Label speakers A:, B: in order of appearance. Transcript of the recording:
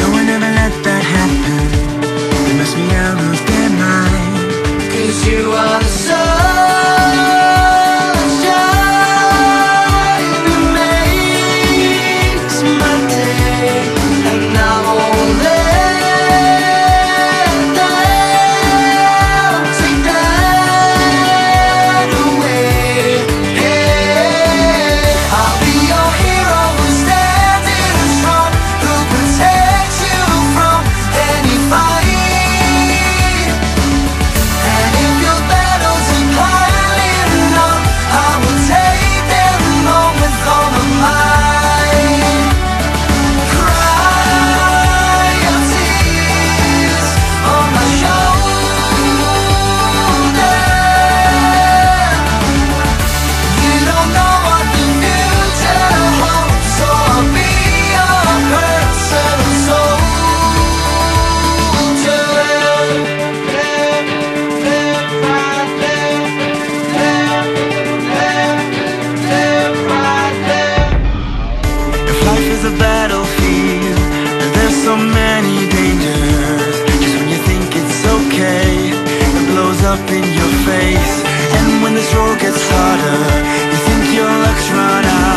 A: No one ever up in your face. And when this road gets
B: harder
A: You think your luck's run out